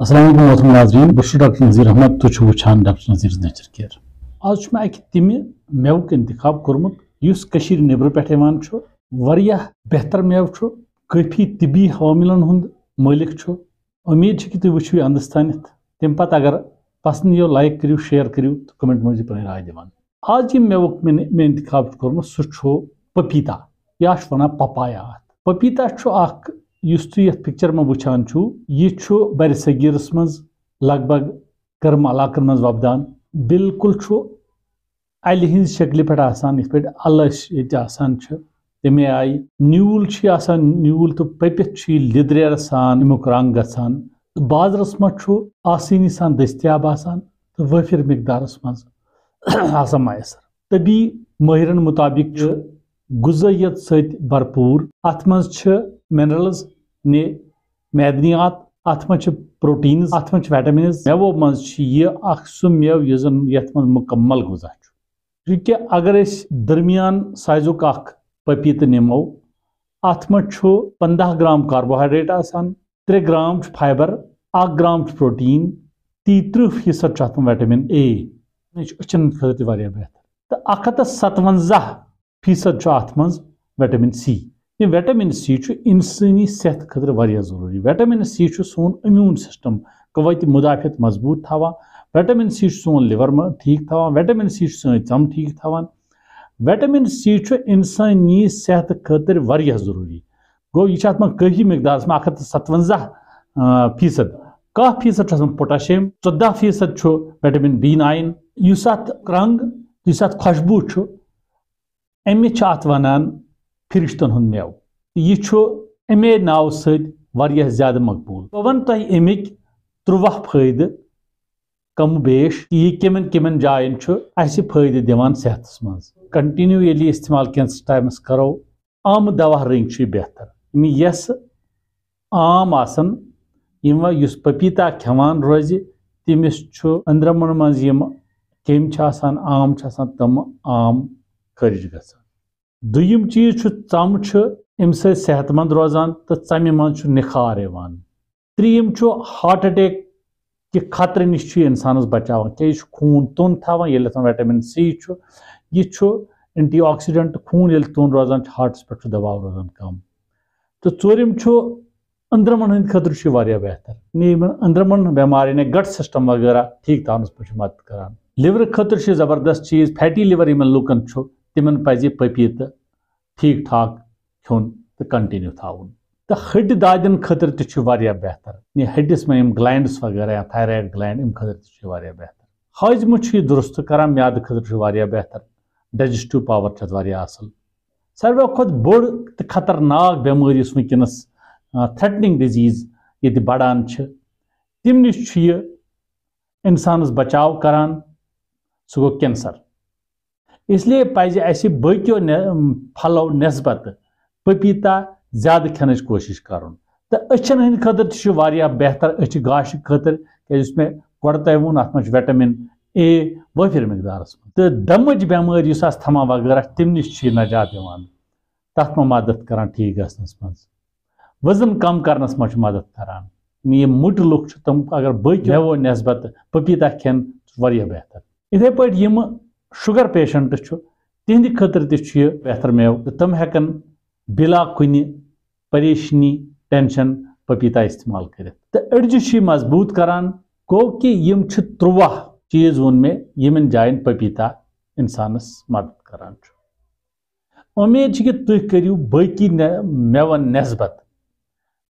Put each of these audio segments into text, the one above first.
السلام علیکم محترم ناظرین بہٕ ڈاکٹر نذیر احمد تُہۍ چھِو وٕچھان ڈاکٹر نذیر نیچر کیر آز چھُ مےٚ اَکہِ تِمہِ مٮ۪وُک انتخاب کوٚرمُت یُس کٔشیٖرِ نیٚبرٕ پٮ۪ٹھ یِوان واریاہ بہتر مٮ۪وٕ چھُ کٲفی طبی حواملن ہُنٛد مٲلِک چھُ اُمید چھِ کہِ تُہۍ وٕچھِو اندس تانٮ۪تھ تمہِ پتہٕ اگر پسنٛد یِیو لایک کٔرِو شیر کٔرِو تہٕ کمنٹ منٛز یہِ پنٕنۍ راے دِوان آز ییٚمہِ مٮ۪وُک مےٚ مےٚ انتخاب چھُ کوٚرمُت سُہ چھُ یا ونان پپایا اتھ پپیٖتا چھُ یُس تُہۍ یتھ پکچر منٛز وٕچھان چھُو، یہِ چھُ برِ صغیٖرس منٛز لگ بگ گرم علاقن منٛز وۄپدان۔ بالکل چھُ الہِ ہٕنٛزِ شکلہِ پٮ۪ٹھ آسان، یِتھ پٲٹھۍ الہٕ ییٚتہِ آسان چھِ۔ تمے آیہِ نیوٗل چھُ یہِ آسان، نیوٗل تہٕ پٔپِتھ چھُ یہِ لیٚدریر سان امیُک رنٛگ گژھان۔ تہٕ بازرس منٛز چھُ آسٲنی سان دٔستیاب آسان تہٕ وٲفر مقدارس منٛز آسان میسر۔ طبی مٲہرن مُطابق چھُ غذٲیت سۭتۍ بھرپوٗر اتھ منٛز منرلز نے معدنیات اتھ منٛز چھِ پروٹیٖنز اتھ منٛز ویٹامنز میوو منٛز چھِ یہِ اکھ سُہ میوٕ یُس زن یتھ منٛز مُکمل غذا چھُ چوٗنکہِ اگر أسۍ درمیان سایزُک اکھ پپیٖتہٕ نِمو اتھ منٛز چھُ پنٛداہ گرام کاربوہایڈریٹ آسان ترٛےٚ گرام چھُ فایبر اکھ گرام چھُ پروٹیٖن تیٚیہِ تٕرٛہ فیٖصد چھُ ویٹامن اے یہِ چھُ أچھن بہتر تہٕ اکھ ہتھ تہٕ ستونٛزاہ فیٖصد چھُ اتھ منٛز ویٹامن سی۔ یہ ویٹامن سی انسٲنی صحت خٲطرٕ واریاہ ضروٗری۔ ویٹامن سی سون امیوٗن سسٹم قوتِ مدافعت مضبوٗط تھاوان۔ ویٹامن سی سون لِور ٹھیٖک تھاوان۔ ویٹامن سی سٲنۍ ژم ٹھیٖک تھاوان۔ ویٹامن سی انسٲنی صحت خٲطرٕ واریاہ ضروٗری۔ گوٚو، یہِ چھُ اتھ منٛز کٲفی مقدارس اکھ ہتھ تہٕ ستونٛزاہ فیٖصد۔ کاہ فیٖصد چھُ آسان پوٹاشیم ژۄدہ فیٖصد چھُ بی ناین۔ یُس اتھ رنٛگ، یُس اتھ خوشبوٗ چھُ أمِس چھِ اتھ ونان فرشتن ہُنٛد مٮ۪وٕ یہِ چھُ اَمے ناوٕ سۭتۍ واریاہ زیادٕ مقبوٗل بہٕ وَنہٕ تۄہہِ اَمِکۍ فٲیدٕ کم بیش یہِ کمن کمن جاین چھُ اَسہِ فٲیدٕ دِوان صحتس منٛز کنٹِنیو ییٚلہِ یہِ استعمال کینٛژس ٹایمس کرو عامہٕ دوا رٔنٛگۍ چھُ یہِ بہتر یِم یۄس عام آسان یِم وۄنۍ یُس پپیٖتا کھٮ۪وان روزِ تٔمِس چھُ منٛز یِم کیٚمۍ چھِ آسان عام چھِ آسان تِم عام خٲرج گژھان۔ دوٚیِم چیٖز چھُ ژم چھُ اَمہِ سۭتۍ صحت مند روزان تہٕ ژمہِ منٛز چھُ نِکھار یِوان۔ ترٛیٚیِم چھُ ہارٹ اٹیک کہِ خطرٕ نِش چھُ یہِ اِنسانس بچاوان، کیازِ یہِ چھُ خوٗن توٚن تھاوان، ییٚلہِ اتھ ویٹامن سی چھُ، یہِ چھُ اینٹی آکسیڈنٹ خوٗن، ییٚلہِ توٚن روزان چھُ ہارٹس پٮ۪ٹھ چھُ دباو روزان کم۔ تہٕ ژوٗرِم چھُ أنٛدرمن ہٕنٛدِ خٲطرٕ چھُ یہِ واریاہ بہتر۔ یِمن أنٛدرمن بٮ۪مارٮ۪ن یا گٹ سسٹم وغیرہ ٹھیٖک تھاونس منٛز چھُ مدد کران۔ لِورٕ خٲطرٕ چھُ یہِ زبردست چیٖز، فیٹی لِور یِمن لُکن چھُ۔ تِمن پزِ پپیٖتہٕ ٹھیٖک ٹھاک کھیوٚن تہٕ کنٹِنیو تھاوُن۔ تہٕ ہڈِ دادٮ۪ن خٲطرٕ تہِ بہتر۔ یعنی یہِ ہڈِس منٛز یِم وغیرہ یا تھایرایڈ گلینڈ اَمہِ خٲطرٕ تہِ بہتر۔ ہاضمہٕ چھُ یہِ درست کران، میادٕ خٲطرٕ چھُ بہتر۔ ڈایجسٹِو پاور چھُ اصل۔ ساروٕے کھۄتہٕ بوٚڑ تہٕ خطرناک بٮ۪مٲرۍ یُس وٕنکیٚنس تھریٹنِنگ ڈِزیٖز ییٚتہِ بڑان چھِ تمہِ نِش چھُ یہِ کران۔ سُہ گوٚو کینسر اسلیے پزِ اسہِ باقیو پھلو نسبتہٕ پپیٖتا زیادٕ کھٮ۪نٕچ کوٗشِش کرُن۔ تہٕ أچھن ہٕنٛدِ خٲطرٕ تہِ چھُ واریاہ بہتر أچھِ گاشہٕ خٲطرٕ، کیازِ یُس مےٚ گۄڈٕ تۄہہِ ووٚن اتھ منٛز چھُ اے وٲفر مقدارس منٛز۔ تہٕ دمٕچ بٮ۪مٲرۍ یُس آسہِ وغیرہ تمہِ نِش یہِ نجات دِوان تتھ منٛز مدد کران ٹھیٖک گژھنس منٛز۔ وزن کم کرنس منٛز چھُ مدد کران۔ یعنی یِم مٔٹۍ لُکھ چھِ، تِم اگر باقٕے میوو نسبتہٕ کھٮ۪ن واریاہ بہتر۔ یِتھٕے پٲٹھۍ شُگر پیشنٹ چھُ، تِہنٛدِ خٲطرٕ تہِ چھُ یہِ بہتر میوٕ تہٕ تِم ہٮ۪کن بِلا کُنہِ پریشٲنی ٹینشن پپیٖتا استعمال کٔرِتھ۔ تہٕ أڑجہِ چھُ یہِ مضبوٗط کران گوٚو کہِ یِم چھِ ترُٛواہ چیٖز ووٚن مےٚ، یِمن جاین پپیٖتا انسانس مدد کران چھُ۔ اُمید چھِ کہِ تُہۍ کٔرِو باقٕے میوَن نسبت۔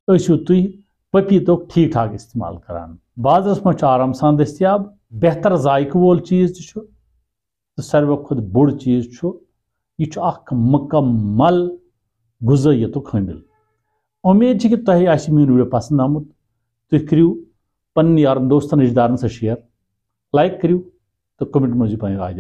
ٲسِو تُہۍ پپیٖتُک ٹھیٖک ٹھاک استعمال کران۔ بازرس منٛز چھُ آرام سان دٔستیاب، بہتر ذایقہٕ وول چیٖز تہِ چھُ۔ تہٕ ساروٕے کھۄتہٕ بوٚڑ چیٖز چھُ، یہِ چھُ اکھ مُکمل غذٲیتُک حٲمِل۔ اُمید چھِ کہِ تۄہہِ آسہِ میون ویٖڈیو پسنٛد آمُت۔ تُہۍ کٔرِو پنٕنۍ یارن دوستن، رشتہ دارن سے شیئر لائک کرو تو کمنٹ منٛز پہ پنٕنۍ راے